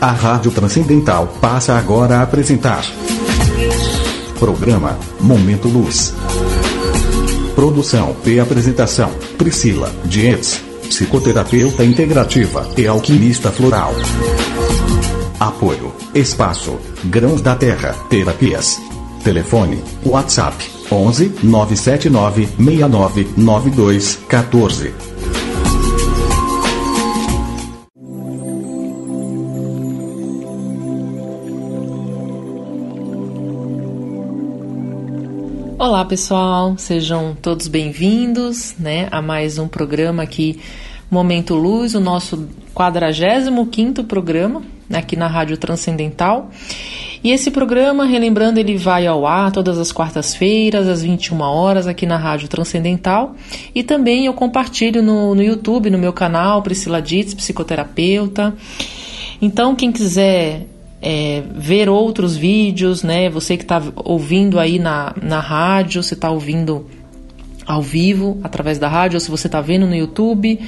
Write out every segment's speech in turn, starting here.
A Rádio Transcendental passa agora a apresentar. Programa Momento Luz. Produção e apresentação: Priscila Dietz, psicoterapeuta integrativa e alquimista floral. Apoio: Espaço, Grãos da Terra, Terapias. Telefone: WhatsApp 11 979 69 92 14. Olá pessoal, sejam todos bem-vindos né, a mais um programa aqui, Momento Luz, o nosso 45 programa aqui na Rádio Transcendental. E esse programa, relembrando, ele vai ao ar todas as quartas-feiras, às 21 horas, aqui na Rádio Transcendental. E também eu compartilho no, no YouTube, no meu canal, Priscila Ditz, psicoterapeuta. Então, quem quiser é, ver outros vídeos, né? Você que está ouvindo aí na, na rádio, você está ouvindo ao vivo através da rádio, ou se você está vendo no YouTube,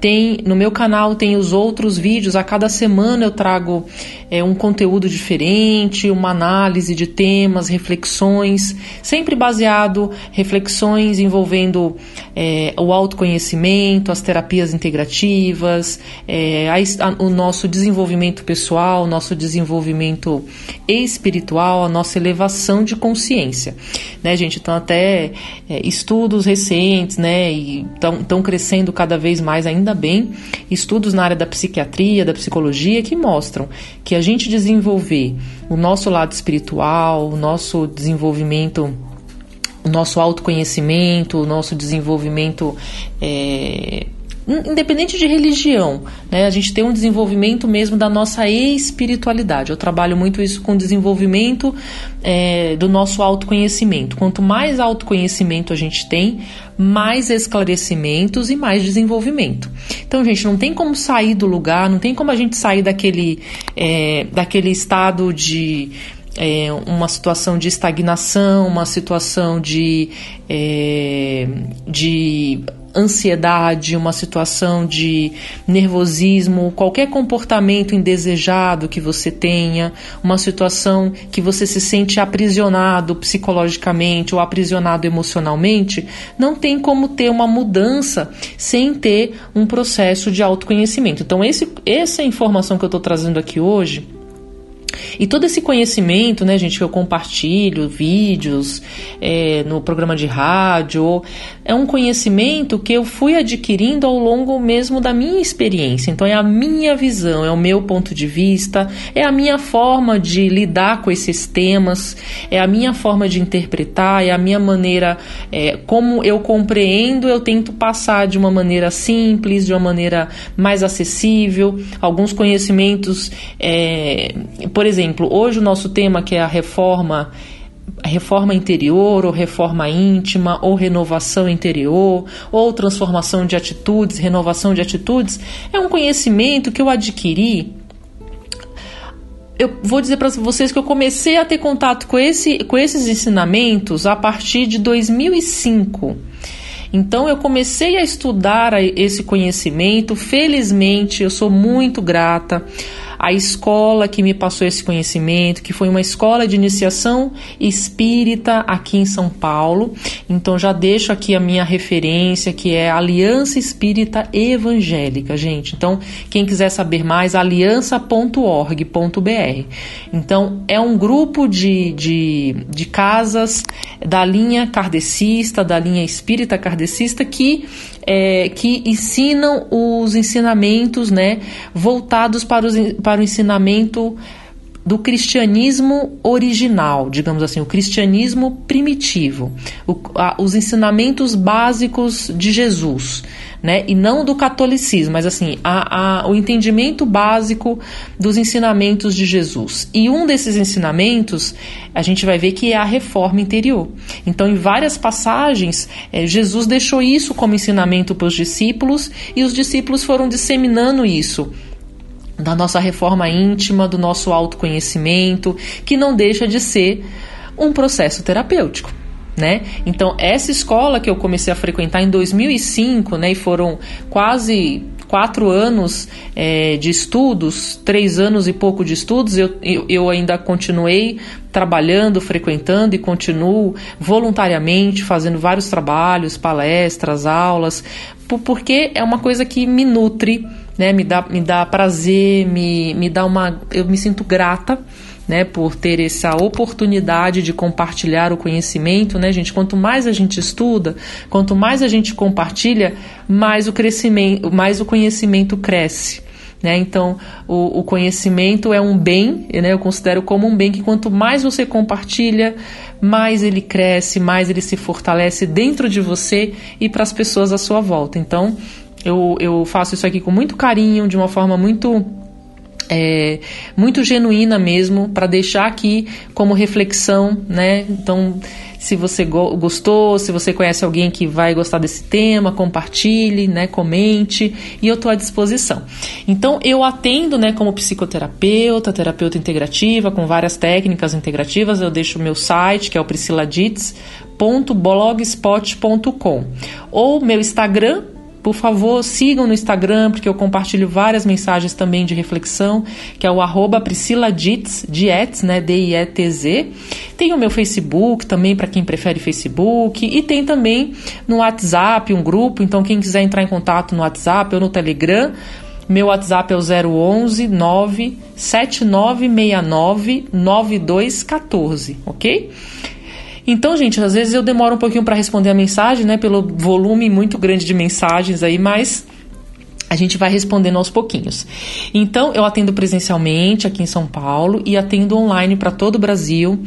tem no meu canal tem os outros vídeos. A cada semana eu trago é, um conteúdo diferente, uma análise de temas, reflexões, sempre baseado reflexões envolvendo é, o autoconhecimento, as terapias integrativas, é, a, a, o nosso desenvolvimento pessoal, nosso desenvolvimento espiritual, a nossa elevação de consciência, né, gente? Então até é, estudos recentes, né, e estão crescendo cada vez mais ainda ainda bem, estudos na área da psiquiatria, da psicologia, que mostram que a gente desenvolver o nosso lado espiritual, o nosso desenvolvimento o nosso autoconhecimento, o nosso desenvolvimento é, independente de religião, né, a gente tem um desenvolvimento mesmo da nossa espiritualidade. Eu trabalho muito isso com o desenvolvimento é, do nosso autoconhecimento. Quanto mais autoconhecimento a gente tem, mais esclarecimentos e mais desenvolvimento. Então, gente, não tem como sair do lugar, não tem como a gente sair daquele, é, daquele estado de. É, uma situação de estagnação, uma situação de, é, de ansiedade, uma situação de nervosismo, qualquer comportamento indesejado que você tenha, uma situação que você se sente aprisionado psicologicamente ou aprisionado emocionalmente, não tem como ter uma mudança sem ter um processo de autoconhecimento. Então, esse, essa informação que eu estou trazendo aqui hoje e todo esse conhecimento, né, gente, que eu compartilho, vídeos, é, no programa de rádio, é um conhecimento que eu fui adquirindo ao longo mesmo da minha experiência. Então, é a minha visão, é o meu ponto de vista, é a minha forma de lidar com esses temas, é a minha forma de interpretar, é a minha maneira, é, como eu compreendo, eu tento passar de uma maneira simples, de uma maneira mais acessível. Alguns conhecimentos, é, por exemplo, hoje o nosso tema que é a reforma reforma interior ou reforma íntima ou renovação interior ou transformação de atitudes, renovação de atitudes, é um conhecimento que eu adquiri eu vou dizer para vocês que eu comecei a ter contato com, esse, com esses ensinamentos a partir de 2005. Então eu comecei a estudar esse conhecimento. Felizmente, eu sou muito grata a escola que me passou esse conhecimento, que foi uma escola de iniciação espírita aqui em São Paulo. Então já deixo aqui a minha referência, que é Aliança Espírita Evangélica, gente. Então, quem quiser saber mais, aliança.org.br. Então, é um grupo de, de, de casas da linha kardecista, da linha espírita kardecista, que é, que ensinam os ensinamentos né, voltados para, os, para o ensinamento do cristianismo original, digamos assim, o cristianismo primitivo, o, a, os ensinamentos básicos de Jesus né? E não do catolicismo, mas assim, a, a, o entendimento básico dos ensinamentos de Jesus. E um desses ensinamentos, a gente vai ver que é a reforma interior. Então, em várias passagens, é, Jesus deixou isso como ensinamento para os discípulos e os discípulos foram disseminando isso da nossa reforma íntima, do nosso autoconhecimento, que não deixa de ser um processo terapêutico né? Então, essa escola que eu comecei a frequentar em 2005, né, e foram quase quatro anos é, de estudos, três anos e pouco de estudos, eu, eu, eu ainda continuei trabalhando, frequentando e continuo voluntariamente fazendo vários trabalhos, palestras, aulas, porque é uma coisa que me nutre, né? Me dá, me dá prazer, me, me dá uma. Eu me sinto grata. Né, por ter essa oportunidade de compartilhar o conhecimento, né, gente? Quanto mais a gente estuda, quanto mais a gente compartilha, mais o crescimento, mais o conhecimento cresce. Né? Então, o, o, conhecimento é um bem, né? eu considero como um bem que quanto mais você compartilha, mais ele cresce, mais ele se fortalece dentro de você e para as pessoas à sua volta. Então, eu, eu faço isso aqui com muito carinho, de uma forma muito é, muito genuína mesmo, para deixar aqui como reflexão, né? Então, se você go gostou, se você conhece alguém que vai gostar desse tema, compartilhe, né? Comente e eu estou à disposição. Então, eu atendo, né? Como psicoterapeuta, terapeuta integrativa, com várias técnicas integrativas. Eu deixo o meu site, que é o prisciladits.blogspot.com ou meu Instagram por favor, sigam no Instagram, porque eu compartilho várias mensagens também de reflexão, que é o arroba Priscila Dietz, Dietz, né, D-I-E-T-Z. Tem o meu Facebook também, para quem prefere Facebook, e tem também no WhatsApp um grupo, então quem quiser entrar em contato no WhatsApp ou no Telegram, meu WhatsApp é o 011 97969 9214, ok? Então, gente, às vezes eu demoro um pouquinho para responder a mensagem, né, pelo volume muito grande de mensagens aí, mas a gente vai respondendo aos pouquinhos. Então, eu atendo presencialmente aqui em São Paulo e atendo online para todo o Brasil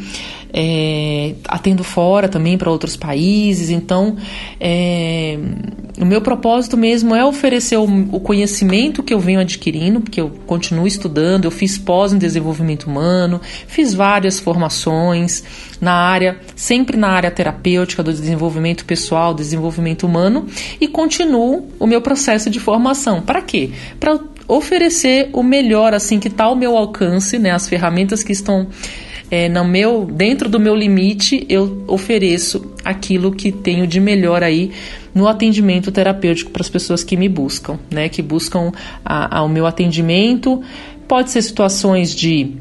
é, atendo fora também para outros países. Então, é, o meu propósito mesmo é oferecer o, o, conhecimento que eu venho adquirindo, porque eu continuo estudando. Eu fiz pós em desenvolvimento humano, fiz várias formações na área, sempre na área terapêutica do desenvolvimento pessoal, desenvolvimento humano, e continuo o meu processo de formação. Para quê? Para oferecer o melhor assim que está ao meu alcance, né, as ferramentas que estão é, no meu, dentro do meu limite, eu ofereço aquilo que tenho de melhor aí no atendimento terapêutico para as pessoas que me buscam, né? Que buscam a, meu atendimento. Pode ser situações de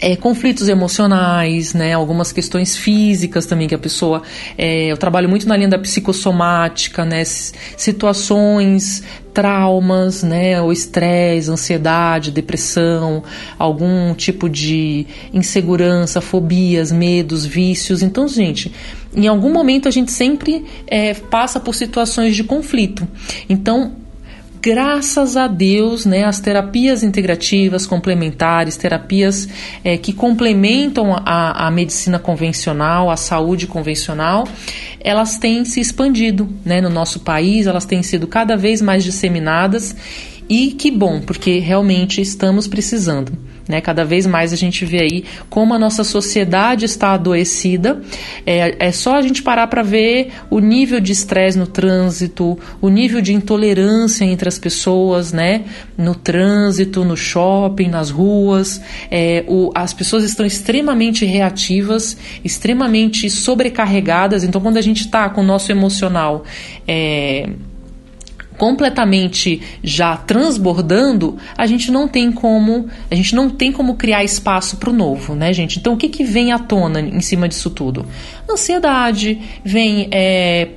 é, conflitos emocionais, né, algumas questões físicas também que a pessoa. É, eu trabalho muito na linha da psicossomática, né, situações, traumas, né, o estresse, ansiedade, depressão, algum tipo de insegurança, fobias, medos, vícios. Então, gente, em algum momento a gente sempre é, passa por situações de conflito. Então, graças a Deus, né, as terapias integrativas, complementares, terapias é, que complementam a, a medicina convencional, a saúde convencional, elas têm se expandido né, no nosso país, elas têm sido cada vez mais disseminadas e que bom, porque realmente estamos precisando. Né? Cada vez mais a gente vê aí como a nossa sociedade está adoecida. É, é só a gente parar para ver o nível de estresse no trânsito, o nível de intolerância entre as pessoas, né? No trânsito, no shopping, nas ruas. É, o, as pessoas estão extremamente reativas, extremamente sobrecarregadas. Então, quando a gente está com o nosso emocional. É, completamente já transbordando, a gente não tem como, a gente não tem como criar espaço para o novo, né, gente? Então o que, que vem à tona em cima disso tudo? Ansiedade, vem é,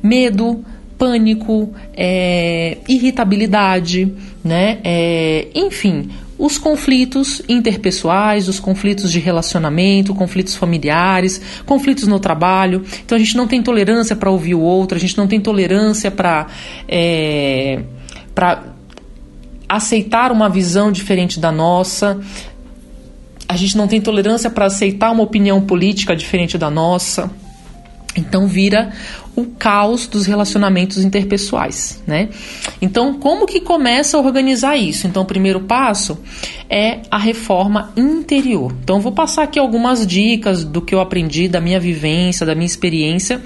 medo, pânico, é, irritabilidade, né? É, enfim, os conflitos interpessoais, os conflitos de relacionamento, conflitos familiares, conflitos no trabalho. Então a gente não tem tolerância para ouvir o outro, a gente não tem tolerância para é, para aceitar uma visão diferente da nossa. A gente não tem tolerância para aceitar uma opinião política diferente da nossa. Então vira o caos dos relacionamentos interpessoais, né? Então, como que começa a organizar isso? Então, o primeiro passo é a reforma interior. Então, vou passar aqui algumas dicas do que eu aprendi, da minha vivência, da minha experiência,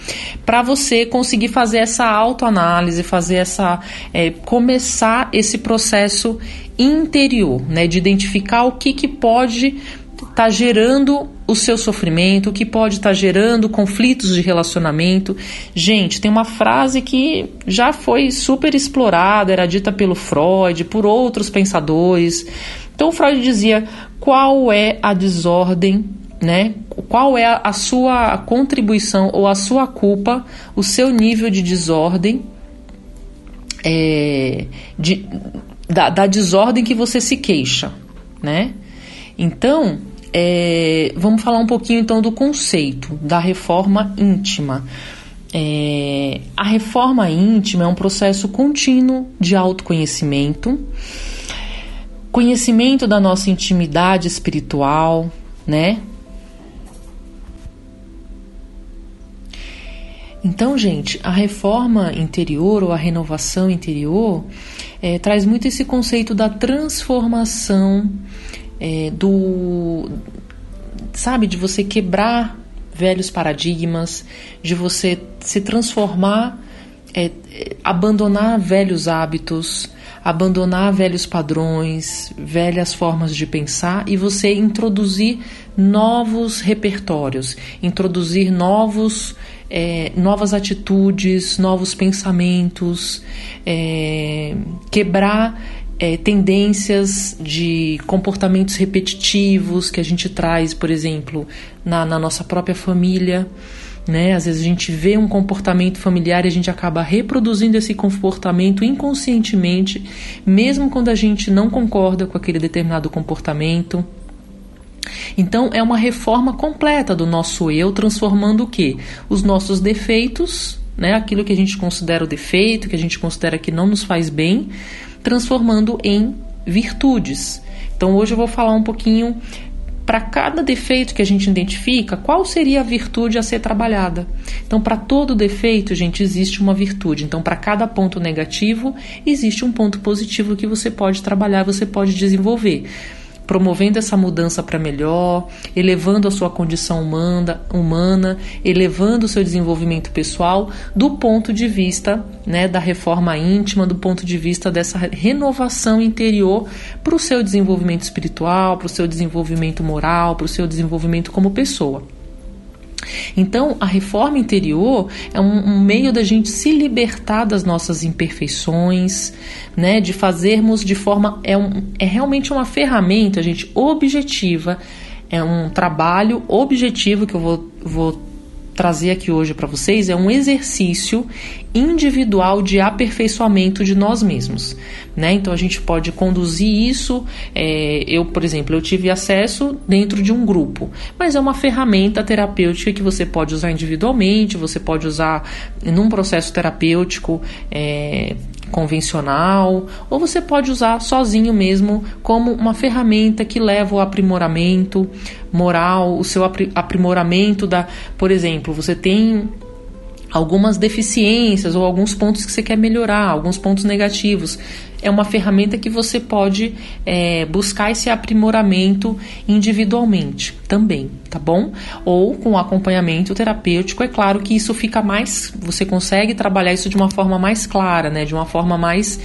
para você conseguir fazer essa autoanálise, fazer essa é, começar esse processo interior, né? De identificar o que que pode está gerando o seu sofrimento, o que pode estar tá gerando conflitos de relacionamento. Gente, tem uma frase que já foi super explorada, era dita pelo Freud, por outros pensadores. Então, Freud dizia qual é a desordem né? Qual é a sua contribuição ou a sua culpa, o seu nível de desordem, é, de, da, da, desordem que você se queixa, né? Então, é, vamos falar um pouquinho então do conceito da reforma íntima. É, a reforma íntima é um processo contínuo de autoconhecimento, conhecimento da nossa intimidade espiritual, né? Então, gente, a reforma interior ou a renovação interior é, traz muito esse conceito da transformação é, do. Sabe, de você quebrar velhos paradigmas, de você se transformar, é, abandonar velhos hábitos, abandonar velhos padrões, velhas formas de pensar e você introduzir novos repertórios, introduzir novos é, novas atitudes, novos pensamentos, é, quebrar é, tendências de comportamentos repetitivos que a gente traz, por exemplo, na, na nossa própria família. Né? Às vezes a gente vê um comportamento familiar e a gente acaba reproduzindo esse comportamento inconscientemente, mesmo quando a gente não concorda com aquele determinado comportamento. Então é uma reforma completa do nosso eu, transformando o que? Os nossos defeitos, né, aquilo que a gente considera o defeito, que a gente considera que não nos faz bem, transformando em virtudes. Então hoje eu vou falar um pouquinho para cada defeito que a gente identifica, qual seria a virtude a ser trabalhada? Então, para todo defeito, gente, existe uma virtude. Então, para cada ponto negativo, existe um ponto positivo que você pode trabalhar, você pode desenvolver promovendo essa mudança para melhor, elevando a sua condição humana, humana, elevando o seu desenvolvimento pessoal do ponto de vista né, da reforma íntima, do ponto de vista dessa renovação interior para o seu desenvolvimento espiritual, para o seu desenvolvimento moral, para o seu desenvolvimento como pessoa. Então, a reforma interior é um, um, meio da gente se libertar das nossas imperfeições, né? De fazermos de forma. É, um, é realmente uma ferramenta, gente, objetiva. É um trabalho objetivo que eu vou, vou trazer aqui hoje para vocês é um exercício individual de aperfeiçoamento de nós mesmos, né? Então a gente pode conduzir isso. É, eu, por exemplo, eu tive acesso dentro de um grupo, mas é uma ferramenta terapêutica que você pode usar individualmente, você pode usar num processo terapêutico é, convencional, ou você pode usar sozinho mesmo como uma ferramenta que leva o aprimoramento moral, o seu aprimoramento da, por exemplo, você tem algumas deficiências ou alguns pontos que você quer melhorar, alguns pontos negativos. É uma ferramenta que você pode é, buscar esse aprimoramento individualmente também, tá bom? Ou com acompanhamento terapêutico, é claro que isso fica mais. Você consegue trabalhar isso de uma forma mais clara, né? De uma forma mais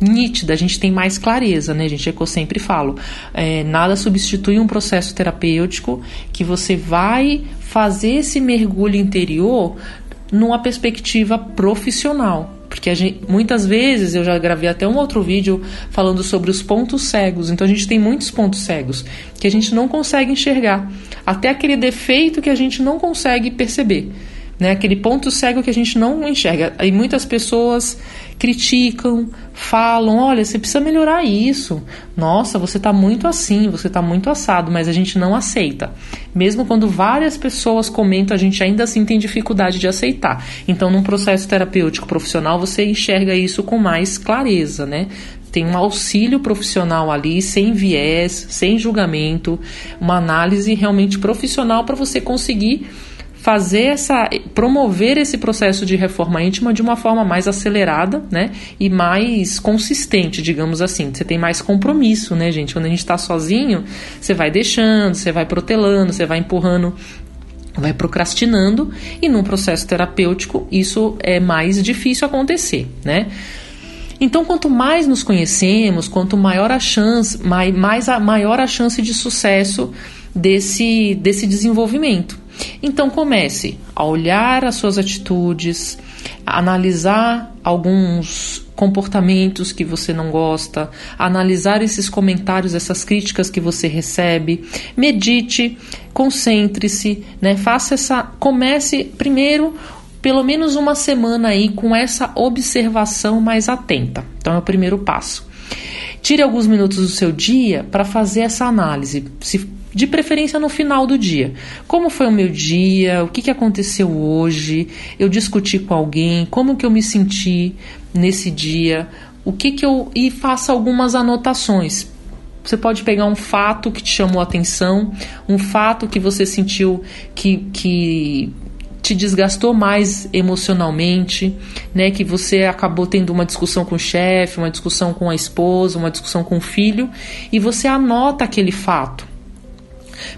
nítida, a gente tem mais clareza, né, gente? É que eu sempre falo. É, nada substitui um processo terapêutico que você vai fazer esse mergulho interior numa perspectiva profissional. Porque gente, muitas vezes eu já gravei até um outro vídeo falando sobre os pontos cegos. Então a gente tem muitos pontos cegos que a gente não consegue enxergar. Até aquele defeito que a gente não consegue perceber né? Aquele ponto cego que a gente não enxerga. E muitas pessoas criticam, falam: olha, você precisa melhorar isso. Nossa, você está muito assim, você está muito assado, mas a gente não aceita. Mesmo quando várias pessoas comentam, a gente ainda assim tem dificuldade de aceitar. Então, num processo terapêutico profissional, você enxerga isso com mais clareza, né? tem um auxílio profissional ali, sem viés, sem julgamento, uma análise realmente profissional para você conseguir fazer essa promover esse processo de reforma íntima de uma forma mais acelerada, né, e mais consistente, digamos assim. Você tem mais compromisso, né, gente? Quando a gente está sozinho, você vai deixando, você vai protelando, você vai empurrando vai procrastinando e num processo terapêutico isso é mais difícil acontecer, né? Então, quanto mais nos conhecemos, quanto maior a chance, mais a, maior a chance de sucesso desse, desse desenvolvimento. Então comece a olhar as suas atitudes, a analisar alguns comportamentos que você não gosta, analisar esses comentários, essas críticas que você recebe, medite, concentre-se, né? Faça essa, comece primeiro pelo menos uma semana aí com essa observação mais atenta. Então é o primeiro passo. Tire alguns minutos do seu dia para fazer essa análise. Se de preferência no final do dia. Como foi o meu dia? O que, que aconteceu hoje? Eu discuti com alguém? Como que eu me senti nesse dia? O que que eu e faça algumas anotações. Você pode pegar um fato que te chamou a atenção, um fato que você sentiu que, que te desgastou mais emocionalmente, né? Que você acabou tendo uma discussão com o chefe, uma discussão com a esposa, uma discussão com o filho, e você anota aquele fato.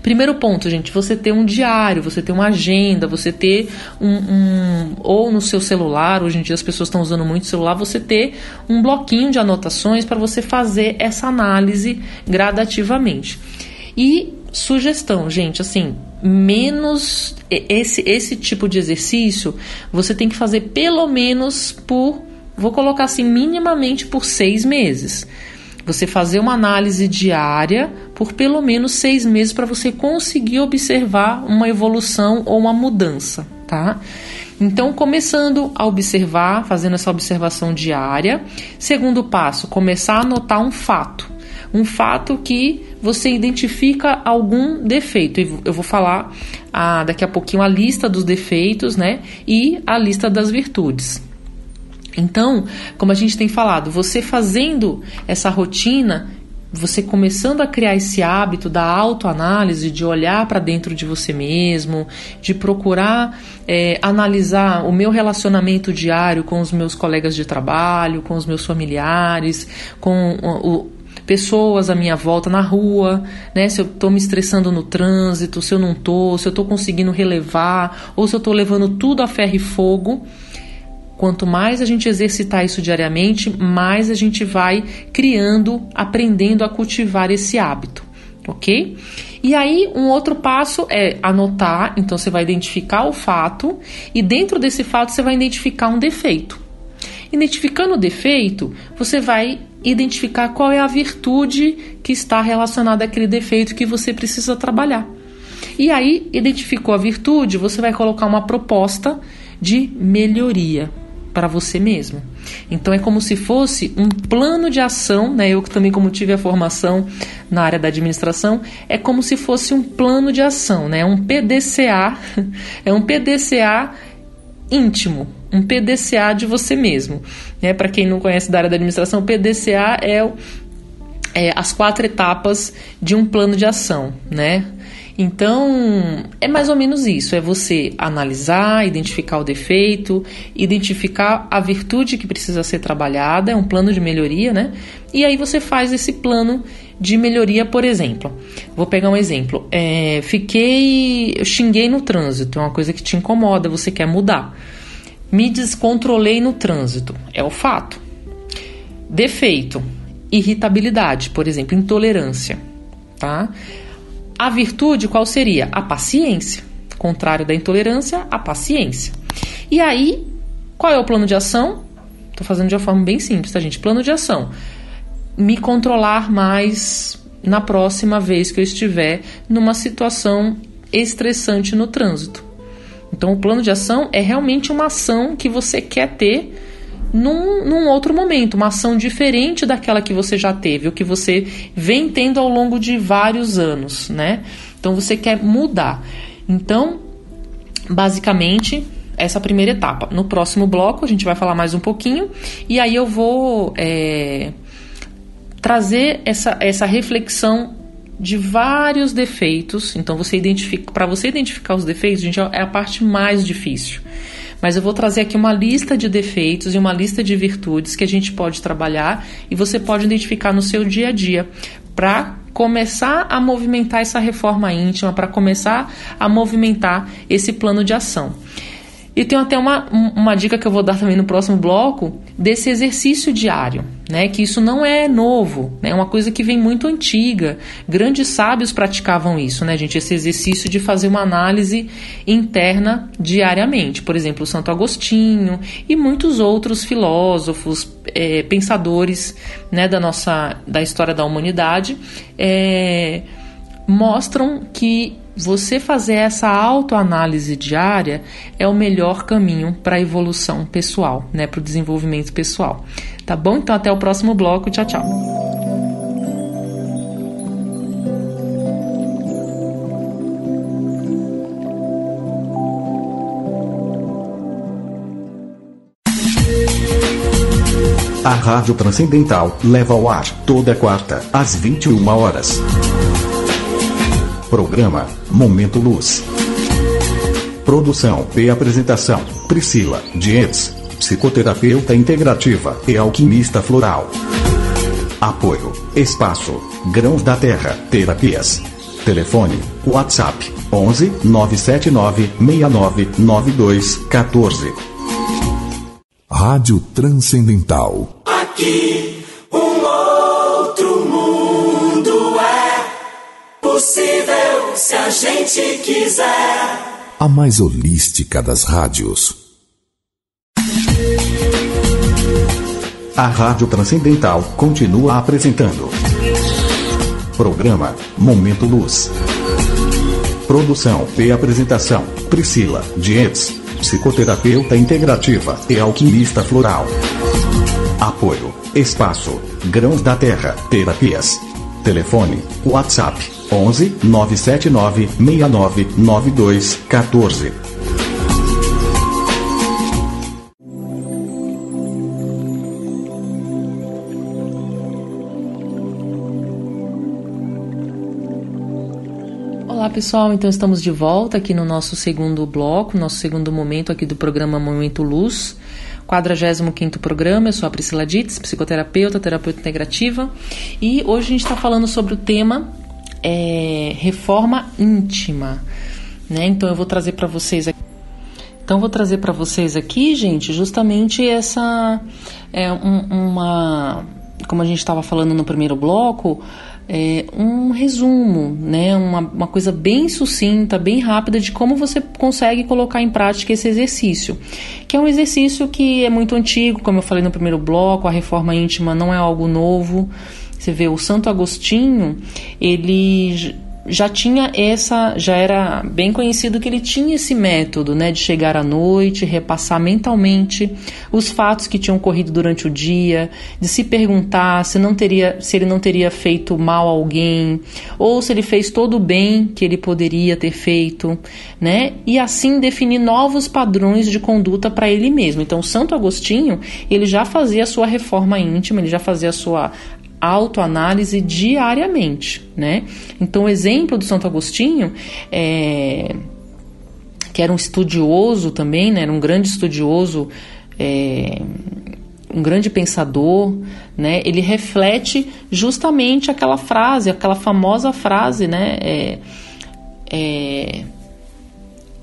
Primeiro ponto, gente, você ter um diário, você ter uma agenda, você ter um, um ou no seu celular, hoje em dia as pessoas estão usando muito celular, você ter um bloquinho de anotações para você fazer essa análise gradativamente. E sugestão, gente, assim, menos esse esse tipo de exercício, você tem que fazer pelo menos por, vou colocar assim, minimamente por seis meses. Você fazer uma análise diária por pelo menos seis meses para você conseguir observar uma evolução ou uma mudança, tá? Então, começando a observar, fazendo essa observação diária. Segundo passo, começar a anotar um fato. Um fato que você identifica algum defeito. Eu vou falar ah, daqui a pouquinho a lista dos defeitos, né? E a lista das virtudes. Então, como a gente tem falado, você fazendo essa rotina, você começando a criar esse hábito da autoanálise, de olhar para dentro de você mesmo, de procurar é, analisar o meu relacionamento diário com os meus colegas de trabalho, com os meus familiares, com o, pessoas à minha volta na rua, né? Se eu estou me estressando no trânsito, se eu não estou, se eu estou conseguindo relevar, ou se eu estou levando tudo a ferro e fogo. Quanto mais a gente exercitar isso diariamente, mais a gente vai criando, aprendendo a cultivar esse hábito, ok? E aí, um outro passo é anotar, então você vai identificar o fato e dentro desse fato você vai identificar um defeito. Identificando o defeito, você vai identificar qual é a virtude que está relacionada àquele defeito que você precisa trabalhar. E aí, identificou a virtude, você vai colocar uma proposta de melhoria para você mesmo. Então é como se fosse um plano de ação, né? Eu também como tive a formação na área da administração, é como se fosse um plano de ação, né? Um PDCA, é um PDCA íntimo, um PDCA de você mesmo. Né? Para quem não conhece da área da administração, PDCA é, é as quatro etapas de um plano de ação, né? Então, é mais ou menos isso: é você analisar, identificar o defeito, identificar a virtude que precisa ser trabalhada, é um plano de melhoria, né? E aí você faz esse plano de melhoria, por exemplo. Vou pegar um exemplo. É, fiquei. Xinguei no trânsito, é uma coisa que te incomoda, você quer mudar. Me descontrolei no trânsito, é o fato. Defeito, irritabilidade, por exemplo, intolerância, tá? A virtude qual seria? A paciência. Contrário da intolerância, a paciência. E aí, qual é o plano de ação? Estou fazendo de uma forma bem simples, tá, gente? Plano de ação. Me controlar mais na próxima vez que eu estiver numa situação estressante no trânsito. Então, o plano de ação é realmente uma ação que você quer ter num, num outro momento, uma ação diferente daquela que você já teve, o que você vem tendo ao longo de vários anos, né? Então você quer mudar. Então, basicamente, essa primeira etapa. No próximo bloco a gente vai falar mais um pouquinho e aí eu vou é, trazer essa, essa reflexão de vários defeitos. Então você identifica, para você identificar os defeitos, gente, é a parte mais difícil mas eu vou trazer aqui uma lista de defeitos e uma lista de virtudes que a gente pode trabalhar e você pode identificar no seu dia a dia para começar a movimentar essa reforma íntima, para começar a movimentar esse plano de ação. E tenho até uma, uma dica que eu vou dar também no próximo bloco desse exercício diário. Né, que isso não é novo, né, é uma coisa que vem muito antiga. Grandes sábios praticavam isso, né, gente, esse exercício de fazer uma análise interna diariamente. Por exemplo, Santo Agostinho e muitos outros filósofos, é, pensadores, né, da nossa da história da humanidade, é, mostram que você fazer essa autoanálise diária é o melhor caminho para a evolução pessoal, né, para o desenvolvimento pessoal. Tá bom? Então até o próximo bloco. Tchau, tchau. A Rádio Transcendental leva ao ar toda quarta, às 21 horas. Programa Momento Luz. Produção e apresentação: Priscila Dietz, psicoterapeuta integrativa e alquimista floral. Apoio: Espaço, Grãos da Terra, Terapias. Telefone: WhatsApp 11 979 69 92 14. Rádio Transcendental. Aqui possível se a gente quiser. A mais holística das rádios. A Rádio Transcendental continua apresentando. Programa Momento Luz. Produção e apresentação: Priscila Dietz, psicoterapeuta integrativa e alquimista floral. Apoio: Espaço, Grãos da Terra, Terapias. Telefone: WhatsApp 11 979 69 92 14. Pessoal, então estamos de volta aqui no nosso segundo bloco, nosso segundo momento aqui do programa Momento Luz. 45 programa, eu sou a Priscila Dietz, psicoterapeuta, terapeuta integrativa, e hoje a gente está falando sobre o tema é, reforma íntima, né? Então eu vou trazer para vocês aqui. Então vou trazer para vocês aqui, gente, justamente essa é um, uma, como a gente estava falando no primeiro bloco, é, um resumo, né? Uma, uma coisa bem sucinta, bem rápida de como você consegue colocar em prática esse exercício, que é um exercício que é muito antigo, como eu falei no primeiro bloco, a reforma íntima não é algo novo. Você vê o Santo Agostinho, ele já tinha essa, já era bem conhecido que ele tinha esse método, né, de chegar à noite, repassar mentalmente os fatos que tinham ocorrido durante o dia, de se perguntar se não teria, se ele não teria feito mal a alguém, ou se ele fez todo o bem que ele poderia ter feito, né? E assim definir novos padrões de conduta para ele mesmo. Então, Santo Agostinho, ele já fazia a sua reforma íntima, ele já fazia a sua autoanálise diariamente, né? Então, o exemplo do Santo Agostinho é, que era um estudioso também, né? Era um grande estudioso, é, um grande pensador, né? Ele reflete justamente aquela frase, aquela famosa frase, né? É, é,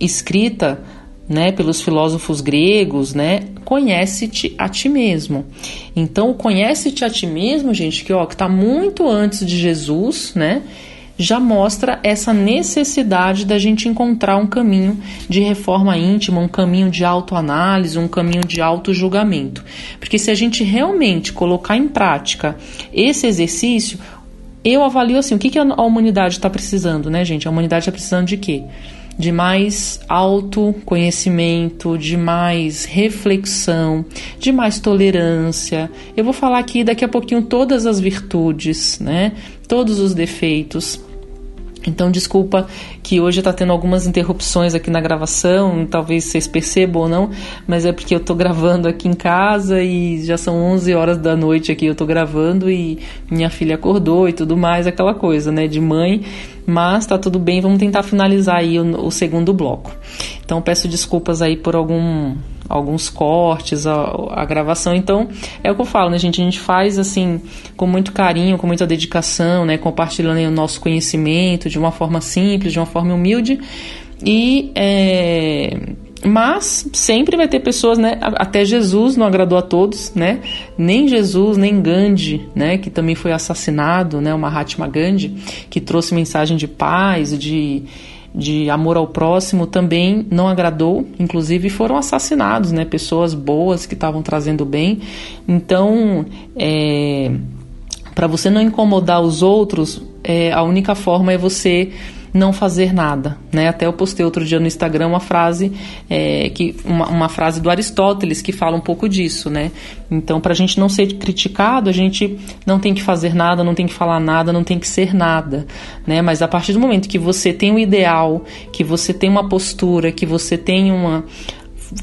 escrita né, pelos filósofos gregos, né, conhece-te a ti mesmo. Então, conhece-te a ti mesmo, gente, que ó, que está muito antes de Jesus, né, já mostra essa necessidade da gente encontrar um caminho de reforma íntima, um caminho de autoanálise, um caminho de autojulgamento. Porque se a gente realmente colocar em prática esse exercício, eu avalio assim, o que, que a humanidade está precisando, né, gente? A humanidade está precisando de quê? De mais autoconhecimento, de mais reflexão, de mais tolerância. Eu vou falar aqui daqui a pouquinho todas as virtudes, né? Todos os defeitos então, desculpa que hoje está tendo algumas interrupções aqui na gravação, talvez vocês percebam ou não, mas é porque eu estou gravando aqui em casa e já são 11 horas da noite aqui, eu estou gravando e minha filha acordou e tudo mais, aquela coisa, né, de mãe, mas tá tudo bem, vamos tentar finalizar aí o, o segundo bloco. Então, peço desculpas aí por algum alguns cortes, a, a, gravação. Então, é o que eu falo, né, gente? A gente faz assim, com muito carinho, com muita dedicação, né? Compartilhando o nosso conhecimento de uma forma simples, de uma forma humilde. E é, mas sempre vai ter pessoas, né? Até Jesus não agradou a todos, né? Nem Jesus, nem Gandhi, né? Que também foi assassinado, né? O Mahatma Gandhi, que trouxe mensagem de paz, de, de amor ao próximo, também não agradou. Inclusive foram assassinados, né? Pessoas boas que estavam trazendo bem. Então, é, para você não incomodar os outros, é, a única forma é você não fazer nada, né? Até eu postei outro dia no Instagram uma frase é, que uma, uma, frase do Aristóteles que fala um pouco disso, né? Então, para a gente não ser criticado, a gente não tem que fazer nada, não tem que falar nada, não tem que ser nada, né? Mas a partir do momento que você tem um ideal, que você tem uma postura, que você tem uma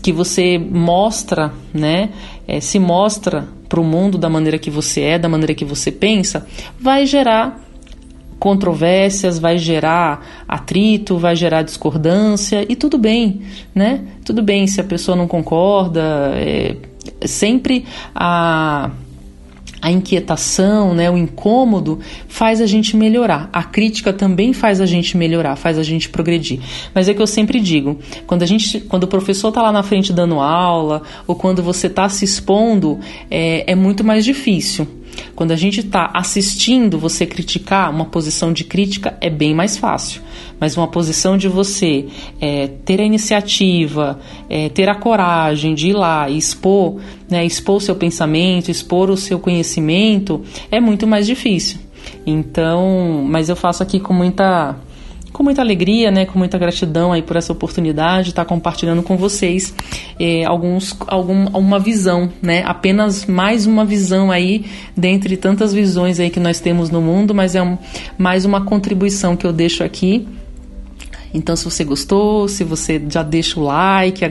que você mostra, né? É, se mostra para o mundo da maneira que você é, da maneira que você pensa, vai gerar controvérsias, vai gerar atrito, vai gerar discordância e tudo bem, né? Tudo bem se a pessoa não concorda, é, sempre a a inquietação, né, o incômodo faz a gente melhorar. A crítica também faz a gente melhorar, faz a gente progredir. Mas é que eu sempre digo, quando a gente, quando o professor está lá na frente dando aula ou quando você está se expondo, é, é muito mais difícil. Quando a gente está assistindo você criticar, uma posição de crítica é bem mais fácil. Mas uma posição de você é, ter a iniciativa, é, ter a coragem de ir lá e expor, né, expor o seu pensamento, expor o seu conhecimento, é muito mais difícil. Então, mas eu faço aqui com muita com muita alegria, né, com muita gratidão aí por essa oportunidade de estar compartilhando com vocês é, alguns, algum, uma visão, né, apenas mais uma visão aí dentre tantas visões aí que nós temos no mundo, mas é um, mais uma contribuição que eu deixo aqui então, se você gostou, se você já deixa o like,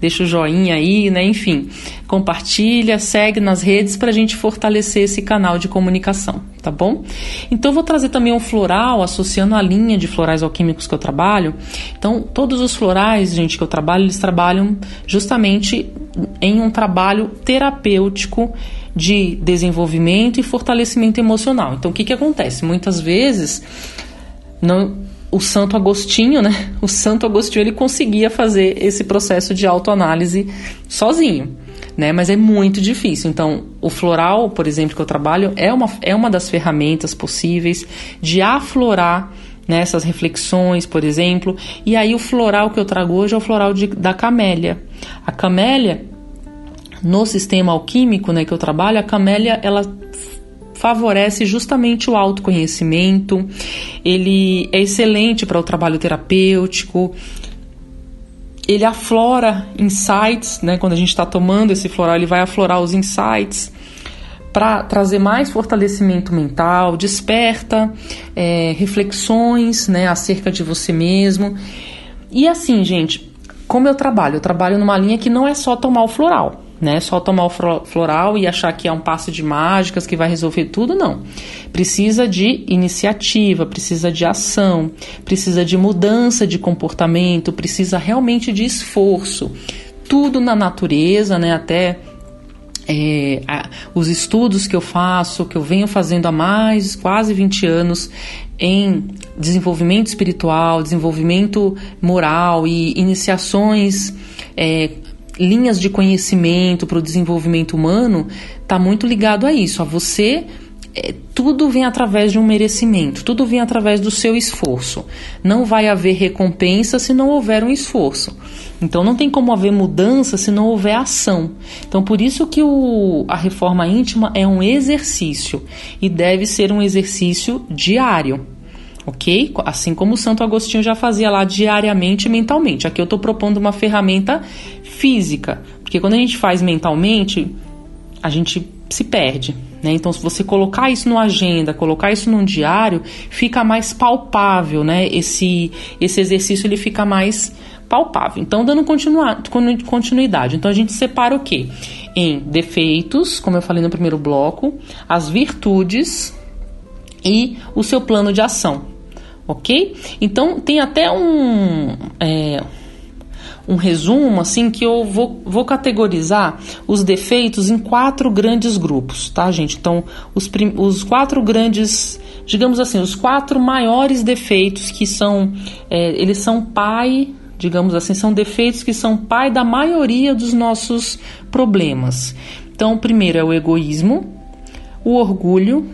deixa o joinha aí, né? Enfim, compartilha, segue nas redes para a gente fortalecer esse canal de comunicação, tá bom? Então, vou trazer também um floral associando a linha de florais alquímicos que eu trabalho. Então, todos os florais, gente, que eu trabalho, eles trabalham justamente em um trabalho terapêutico de desenvolvimento e fortalecimento emocional. Então, o que, que acontece? Muitas vezes não o Santo Agostinho, né? O Santo Agostinho ele conseguia fazer esse processo de autoanálise sozinho, né? Mas é muito difícil. Então, o floral, por exemplo, que eu trabalho, é uma, é uma das ferramentas possíveis de aflorar nessas né, reflexões, por exemplo. E aí o floral que eu trago hoje é o floral de, da camélia. A camélia, no sistema alquímico né, que eu trabalho, a camélia ela favorece justamente o autoconhecimento, ele é excelente para o trabalho terapêutico, ele aflora insights, né? Quando a gente está tomando esse floral, ele vai aflorar os insights para trazer mais fortalecimento mental, desperta é, reflexões, né, acerca de você mesmo. E assim, gente, como eu trabalho, eu trabalho numa linha que não é só tomar o floral né? Só tomar o floral e achar que é um passe de mágicas que vai resolver tudo, não. Precisa de iniciativa, precisa de ação, precisa de mudança de comportamento, precisa realmente de esforço. Tudo na natureza, né? Até é, os estudos que eu faço, que eu venho fazendo há mais quase 20 anos em desenvolvimento espiritual, desenvolvimento moral e iniciações é, linhas de conhecimento para o desenvolvimento humano está muito ligado a isso, a você. É, tudo vem através de um merecimento, tudo vem através do seu esforço. Não vai haver recompensa se não houver um esforço. Então não tem como haver mudança se não houver ação. Então por isso que o, a reforma íntima é um exercício e deve ser um exercício diário ok? Assim como o Santo Agostinho já fazia lá diariamente mentalmente. Aqui eu estou propondo uma ferramenta física, porque quando a gente faz mentalmente, a gente se perde. Né? Então, se você colocar isso numa agenda, colocar isso num diário, fica mais palpável, né? Esse, esse exercício ele fica mais palpável. Então, dando continuidade. Então, a gente separa o quê? Em defeitos, como eu falei no primeiro bloco, as virtudes e o seu plano de ação ok? Então tem até um é, um resumo assim que eu vou, vou categorizar os defeitos em quatro grandes grupos, tá, gente? Então os, os quatro grandes, digamos assim, os quatro maiores defeitos que são é, eles são pai digamos assim, são defeitos que são pai da maioria dos nossos problemas. Então, o primeiro é o egoísmo, o orgulho,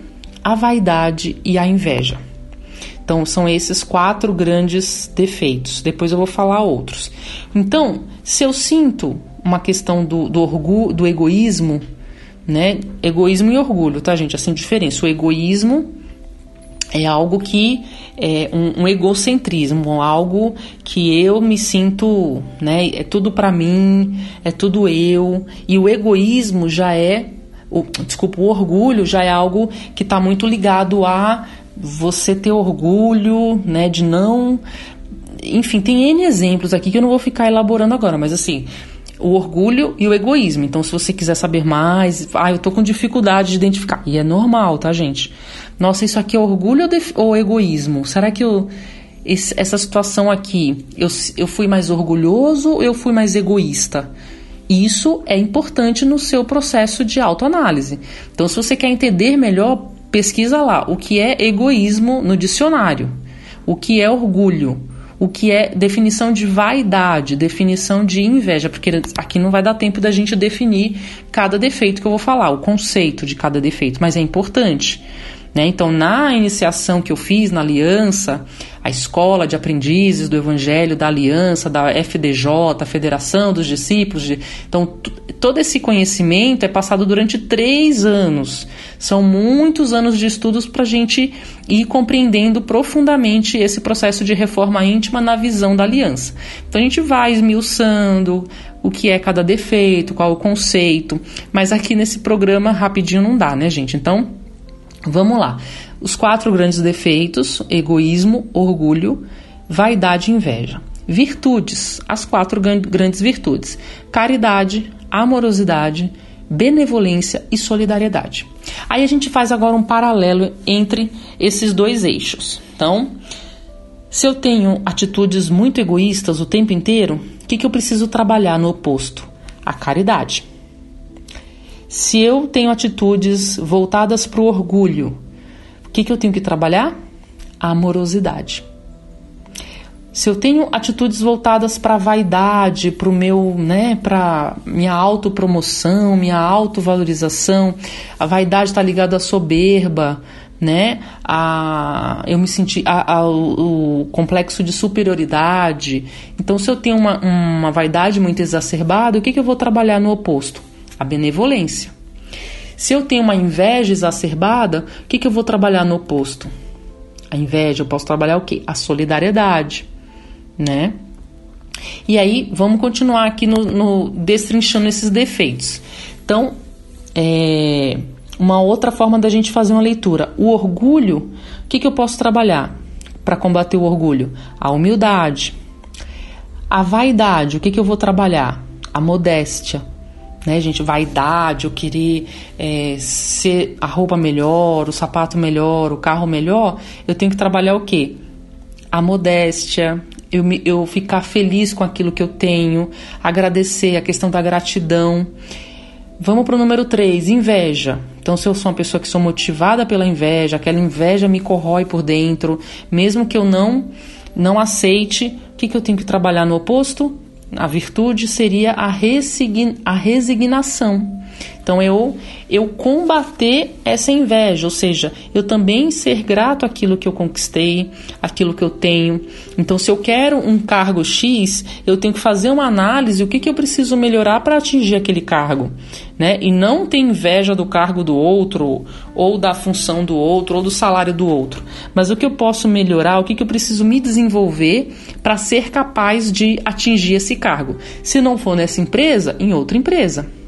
a vaidade e a inveja. Então, são esses quatro grandes defeitos. Depois eu vou falar outros. Então, se eu sinto uma questão do, do orgulho, do egoísmo, né? Egoísmo e orgulho, tá, gente? Assim, diferença. O egoísmo é algo que é um, um, egocentrismo, algo que eu me sinto, né? É tudo para mim, é tudo eu. E o egoísmo já é, o, desculpa, o orgulho já é algo que está muito ligado a você ter orgulho, né? De não, enfim, tem n exemplos aqui que eu não vou ficar elaborando agora, mas assim o orgulho e o egoísmo. Então, se você quiser saber mais, ah, eu tô com dificuldade de identificar. E é normal, tá, gente? Nossa, isso aqui é orgulho ou, ou egoísmo? Será que eu. Esse, essa situação aqui, eu, eu fui mais orgulhoso ou eu fui mais egoísta? Isso é importante no seu processo de autoanálise. Então, se você quer entender melhor, pesquisa lá o que é egoísmo no dicionário, o que é orgulho o que é definição de vaidade, definição de inveja, porque aqui não vai dar tempo da gente definir cada defeito que eu vou falar, o conceito de cada defeito, mas é importante. Né? Então, na iniciação que eu fiz na aliança, a escola de aprendizes do Evangelho, da Aliança, da FDJ, Federação dos Discípulos. De... Então, todo esse conhecimento é passado durante três anos. São muitos anos de estudos para a gente ir compreendendo profundamente esse processo de reforma íntima na visão da aliança. Então, a gente vai esmiuçando o que é cada defeito, qual o conceito, mas aqui nesse programa rapidinho não dá, né, gente? Então, vamos lá. Os quatro grandes defeitos: egoísmo, orgulho, vaidade e inveja. Virtudes: as quatro grandes virtudes: caridade, amorosidade, benevolência e solidariedade. Aí a gente faz agora um paralelo entre esses dois eixos. Então, se eu tenho atitudes muito egoístas o tempo inteiro, o que, que eu preciso trabalhar no oposto? A caridade. Se eu tenho atitudes voltadas para o orgulho, que, que eu tenho que trabalhar? A amorosidade. Se eu tenho atitudes voltadas para a vaidade, para o meu, né, para minha autopromoção, minha autovalorização, a vaidade está ligada à soberba, né? A, eu me senti a, a, o, o, complexo de superioridade. Então, se eu tenho uma, uma vaidade muito exacerbada, o que, que eu vou trabalhar no oposto? A benevolência. Se eu tenho uma inveja exacerbada, o que, que eu vou trabalhar no oposto? A inveja, eu posso trabalhar o quê? A solidariedade, né? E aí, vamos continuar aqui no, no destrinchando esses defeitos. Então, é, uma outra forma da gente fazer uma leitura. O orgulho, o que, que eu posso trabalhar para combater o orgulho? A humildade. A vaidade, o que, que eu vou trabalhar? A modéstia né, gente? Vaidade, eu querer é, ser a roupa melhor, o sapato melhor, o carro melhor, eu tenho que trabalhar o quê? A modéstia, eu, me, eu ficar feliz com aquilo que eu tenho, agradecer, a questão da gratidão. Vamos para o número 3, inveja. Então, se eu sou uma pessoa que sou motivada pela inveja, aquela inveja me corrói por dentro, mesmo que eu não não aceite, o que, que eu tenho que trabalhar no oposto? A virtude seria a, resign, a resignação. Então eu eu combater essa inveja, ou seja, eu também ser grato àquilo que eu conquistei, aquilo que eu tenho. Então se eu quero um cargo X, eu tenho que fazer uma análise o que, que eu preciso melhorar para atingir aquele cargo, né? E não ter inveja do cargo do outro, ou da função do outro, ou do salário do outro. Mas o que eu posso melhorar, o que, que eu preciso me desenvolver para ser capaz de atingir esse cargo. Se não for nessa empresa, em outra empresa.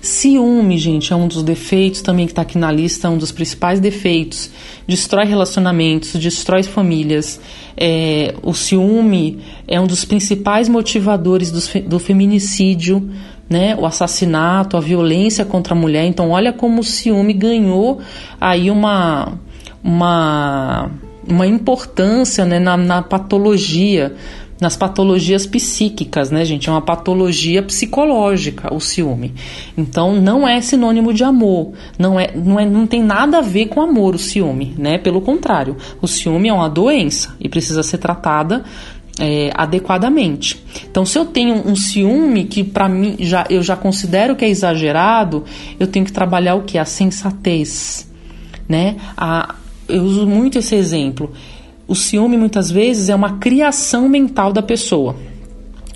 Ciúme, gente, é um dos defeitos também que está aqui na lista, um dos principais defeitos. Destrói relacionamentos, destrói famílias. É, o ciúme é um dos principais motivadores do, do feminicídio, né? O assassinato, a violência contra a mulher. Então, olha como o ciúme ganhou aí uma, uma, uma importância né, na, na patologia nas patologias psíquicas, né, gente? É uma patologia psicológica o ciúme. Então não é sinônimo de amor, não é, não é, não tem nada a ver com amor o ciúme, né? Pelo contrário, o ciúme é uma doença e precisa ser tratada é, adequadamente. Então, se eu tenho um ciúme que para mim já, eu já considero que é exagerado, eu tenho que trabalhar o que? A sensatez. Né? A, eu uso muito esse exemplo. O ciúme muitas vezes é uma criação mental da pessoa.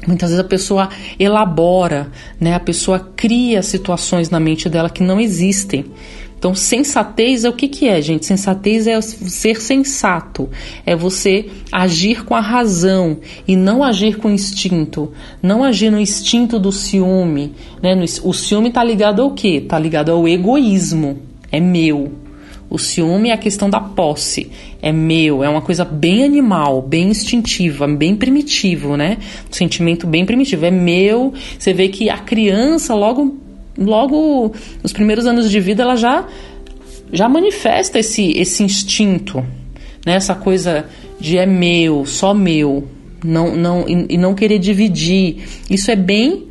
Muitas vezes a pessoa elabora, né? A pessoa cria situações na mente dela que não existem. Então, sensatez é o que, que é, gente? Sensatez é ser sensato, é você agir com a razão e não agir com o instinto, não agir no instinto do ciúme. Né? O ciúme está ligado ao quê? Está ligado ao egoísmo, é meu. O ciúme é a questão da posse, é meu, é uma coisa bem animal, bem instintiva, bem primitivo, né? Um sentimento bem primitivo, é meu. Você vê que a criança logo logo nos primeiros anos de vida ela já já manifesta esse esse instinto, né? Essa coisa de é meu, só meu, não não e, e não querer dividir. Isso é bem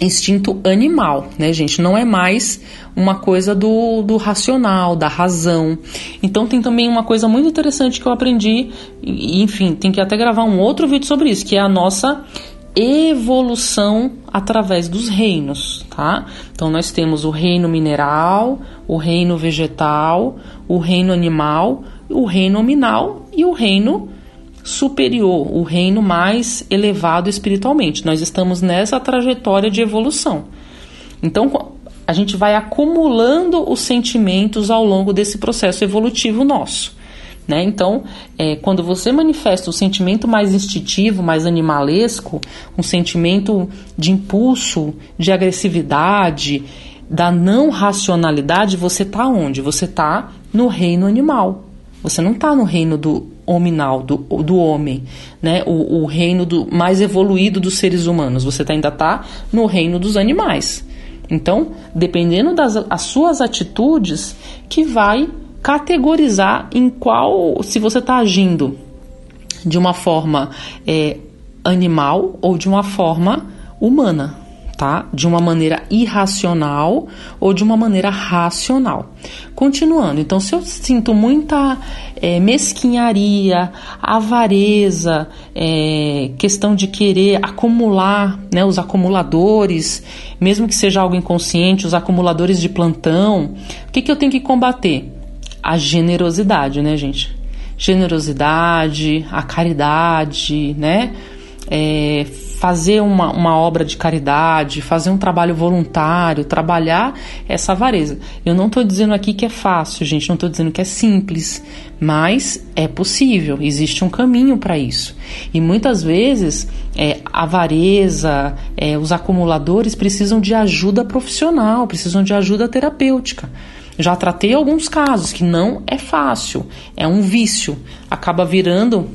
instinto animal, né, gente? Não é mais uma coisa do, do racional, da razão. Então tem também uma coisa muito interessante que eu aprendi, e, enfim, tem que até gravar um outro vídeo sobre isso, que é a nossa evolução através dos reinos, tá? Então nós temos o reino mineral, o reino vegetal, o reino animal, o reino nominal e o reino superior, o reino mais elevado espiritualmente. Nós estamos nessa trajetória de evolução. Então a gente vai acumulando os sentimentos ao longo desse processo evolutivo nosso. Né? Então, é, quando você manifesta o sentimento mais instintivo, mais animalesco, um sentimento de impulso, de agressividade, da não racionalidade, você está onde? Você está no reino animal. Você não está no reino do hominal, do, do homem, né? O, o reino do, mais evoluído dos seres humanos. Você tá, ainda está no reino dos animais. Então, dependendo das as suas atitudes, que vai categorizar em qual, se você está agindo de uma forma é, animal ou de uma forma humana, tá? De uma maneira irracional ou de uma maneira racional. Continuando, então, se eu sinto muita é, mesquinharia, avareza, é, questão de querer acumular, né, os acumuladores, mesmo que seja algo inconsciente, os acumuladores de plantão, o que, que eu tenho que combater? a generosidade, né, gente? Generosidade, a caridade, né? É, fazer uma, uma obra de caridade, fazer um trabalho voluntário, trabalhar essa avareza. Eu não estou dizendo aqui que é fácil, gente, não estou dizendo que é simples, mas é possível, existe um caminho para isso. E muitas vezes é, a avareza, é, os acumuladores precisam de ajuda profissional, precisam de ajuda terapêutica. Já tratei alguns casos que não é fácil, é um vício, acaba virando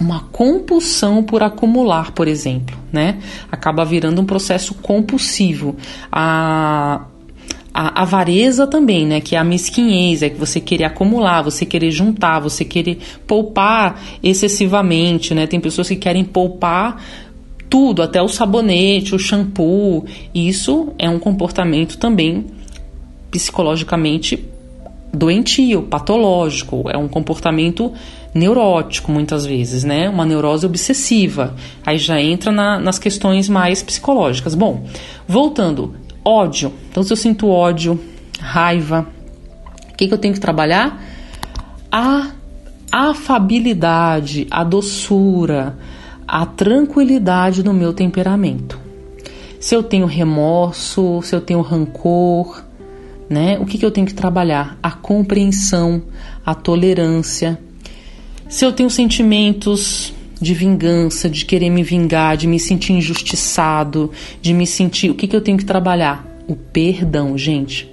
uma compulsão por acumular, por exemplo, né? Acaba virando um processo compulsivo. A a avareza também, né? Que é a mesquinhez, é que você querer acumular, você querer juntar, você querer poupar excessivamente, né? Tem pessoas que querem poupar tudo, até o sabonete, o shampoo. Isso é um comportamento também psicologicamente doentio, patológico, é um comportamento neurótico muitas vezes, né? Uma neurose obsessiva. Aí já entra na, nas questões mais psicológicas. Bom, voltando, ódio. Então, se eu sinto ódio, raiva, o que, que eu tenho que trabalhar? A afabilidade, a doçura, a tranquilidade no meu temperamento. Se eu tenho remorso, se eu tenho rancor, né? O que, que eu tenho que trabalhar? A compreensão, a tolerância. Se eu tenho sentimentos de vingança, de querer me vingar, de me sentir injustiçado, de me sentir. O que, que eu tenho que trabalhar? O perdão, gente.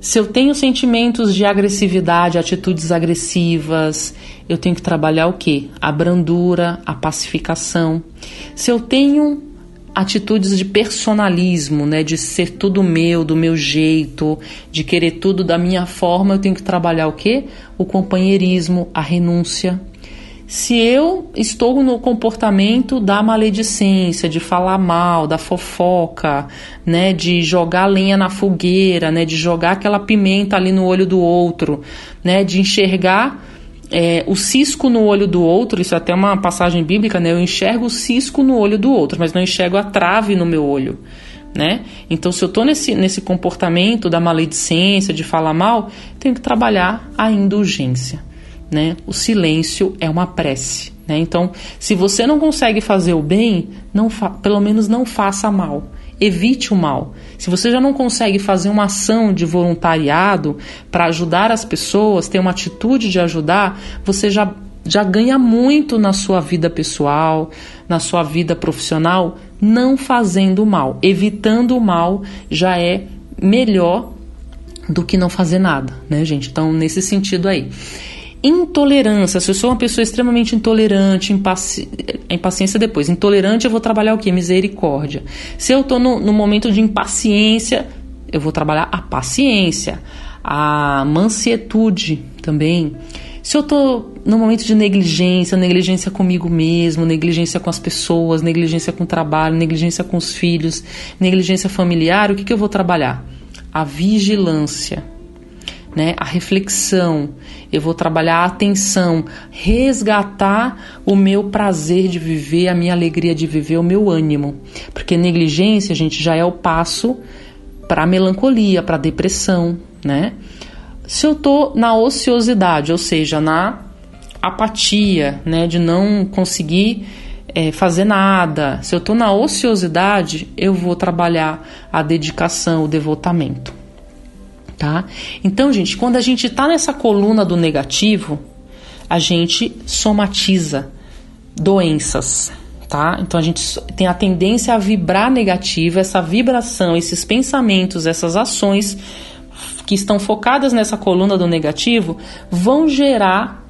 Se eu tenho sentimentos de agressividade, atitudes agressivas, eu tenho que trabalhar o quê? A brandura, a pacificação. Se eu tenho atitudes de personalismo, né, de ser tudo meu, do meu jeito, de querer tudo da minha forma, eu tenho que trabalhar o quê? O companheirismo, a renúncia. Se eu estou no comportamento da maledicência, de falar mal, da fofoca, né, de jogar lenha na fogueira, né, de jogar aquela pimenta ali no olho do outro, né, de enxergar é, o cisco no olho do outro, isso é até uma passagem bíblica, né? Eu enxergo o cisco no olho do outro, mas não enxergo a trave no meu olho. Né? Então, se eu estou nesse, nesse comportamento da maledicência, de falar mal, tenho que trabalhar a indulgência. Né? O silêncio é uma prece. Né? Então, se você não consegue fazer o bem, não pelo menos não faça mal. Evite o mal. Se você já não consegue fazer uma ação de voluntariado para ajudar as pessoas, ter uma atitude de ajudar, você já, já ganha muito na sua vida pessoal, na sua vida profissional, não fazendo mal. Evitando o mal já é melhor do que não fazer nada, né, gente? Então, nesse sentido aí. Intolerância. Se eu sou uma pessoa extremamente intolerante, impaci... impaciência depois. Intolerante, eu vou trabalhar o que? Misericórdia. Se eu estou no, no momento de impaciência, eu vou trabalhar a paciência, a mansietude também. Se eu estou no momento de negligência, negligência comigo mesmo, negligência com as pessoas, negligência com o trabalho, negligência com os filhos, negligência familiar, o que, que eu vou trabalhar? A vigilância né? A reflexão, eu vou trabalhar a atenção, resgatar o meu prazer de viver, a minha alegria de viver, o meu ânimo. Porque negligência, gente, já é o passo para melancolia, para depressão, né? Se eu tô na ociosidade, ou seja, na apatia, né, de não conseguir é, fazer nada, se eu tô na ociosidade, eu vou trabalhar a dedicação, o devotamento tá? Então, gente, quando a gente está nessa coluna do negativo, a gente somatiza doenças, tá? Então a gente tem a tendência a vibrar negativa, essa vibração, esses pensamentos, essas ações que estão focadas nessa coluna do negativo vão gerar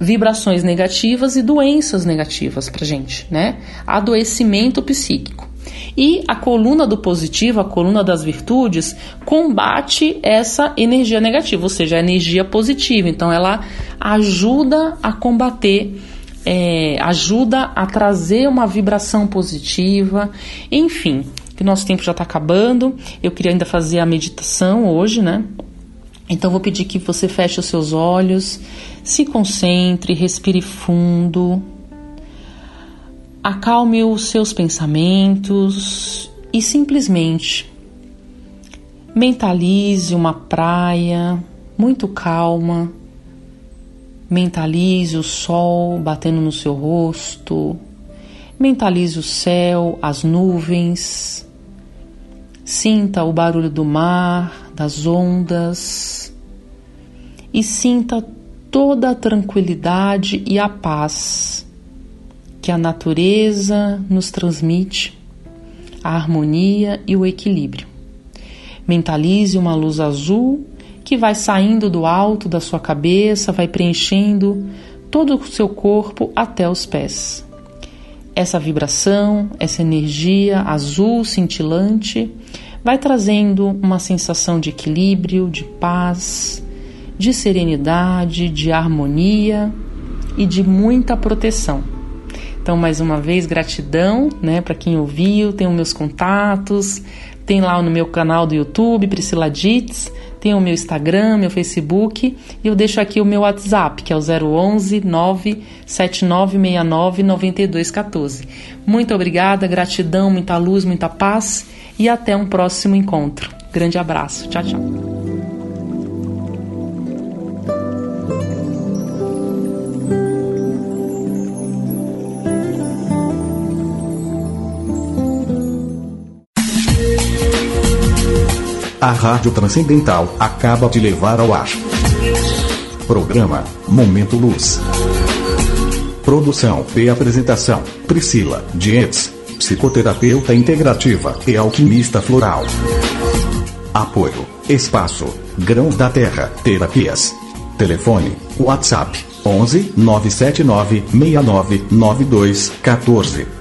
vibrações negativas e doenças negativas pra gente, né? Adoecimento psíquico. E a coluna do positivo, a coluna das virtudes, combate essa energia negativa, ou seja, a energia positiva. Então, ela ajuda a combater. É, ajuda a trazer uma vibração positiva, enfim, que nosso tempo já está acabando. Eu queria ainda fazer a meditação hoje, né? Então vou pedir que você feche os seus olhos, se concentre, respire fundo. Acalme os seus pensamentos e simplesmente mentalize uma praia muito calma. Mentalize o sol batendo no seu rosto. Mentalize o céu, as nuvens. Sinta o barulho do mar, das ondas. E sinta toda a tranquilidade e a paz que a natureza nos transmite, a harmonia e o equilíbrio. Mentalize uma luz azul que vai saindo do alto da sua cabeça, vai preenchendo todo o seu corpo até os pés. Essa vibração, essa energia azul cintilante vai trazendo uma sensação de equilíbrio, de paz, de serenidade, de harmonia e de muita proteção. Então, mais uma vez, gratidão, né, para quem ouviu, tem os meus contatos, tem lá no meu canal do YouTube, Priscila Ditz, tem o meu Instagram, meu Facebook, e eu deixo aqui o meu WhatsApp, que é o 011 97969 9214. Muito obrigada, gratidão, muita luz, muita paz e até um próximo encontro. Grande abraço. Tchau, tchau. A Rádio Transcendental acaba de levar ao ar. Programa Momento Luz. Produção e apresentação: Priscila Dietz, psicoterapeuta integrativa e alquimista floral. Apoio: Espaço, Grãos da Terra, Terapias. Telefone: WhatsApp 11 979 69 92 14.